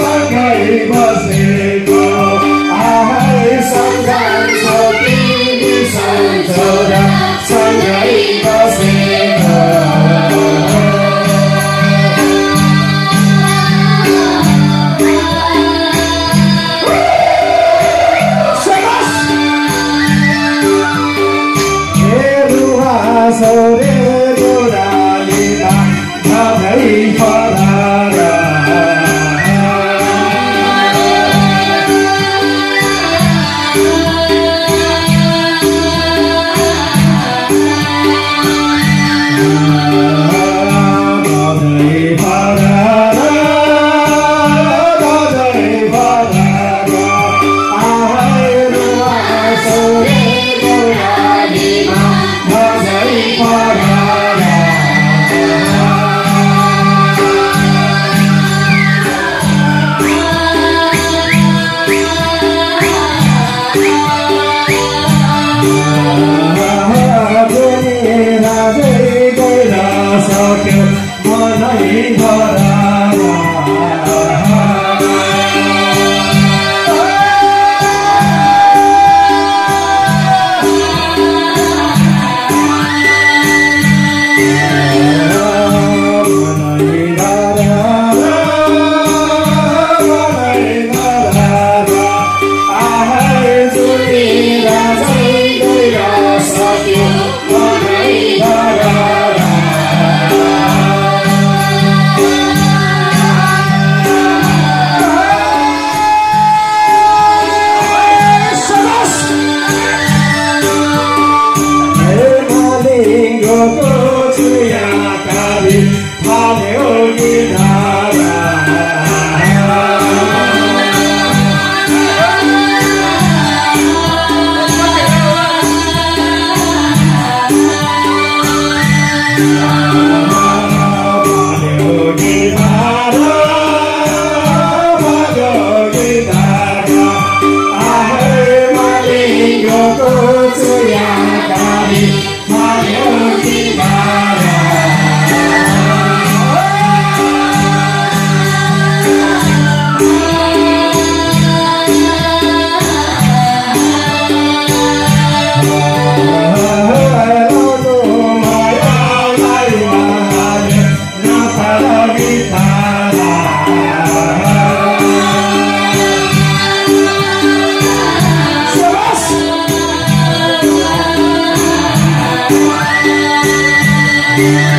Sakai Basel Yeah.